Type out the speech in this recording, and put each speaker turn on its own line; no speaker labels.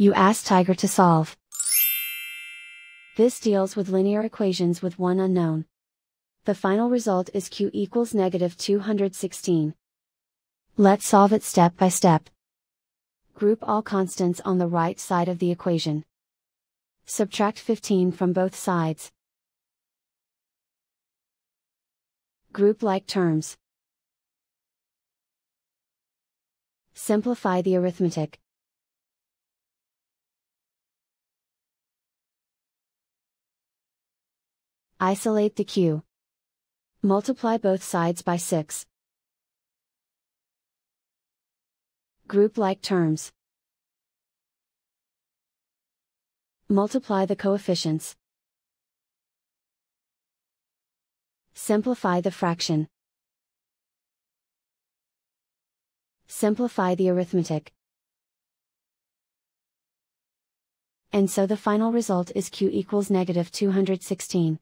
You ask Tiger to solve. This deals with linear equations with one unknown. The final result is q equals negative 216. Let's solve it step by step. Group all constants on the right side of the equation. Subtract 15 from both sides. Group like terms. Simplify the arithmetic. Isolate the q. Multiply both sides by 6. Group like terms. Multiply the coefficients. Simplify the fraction. Simplify the arithmetic. And so the final result is q equals negative 216.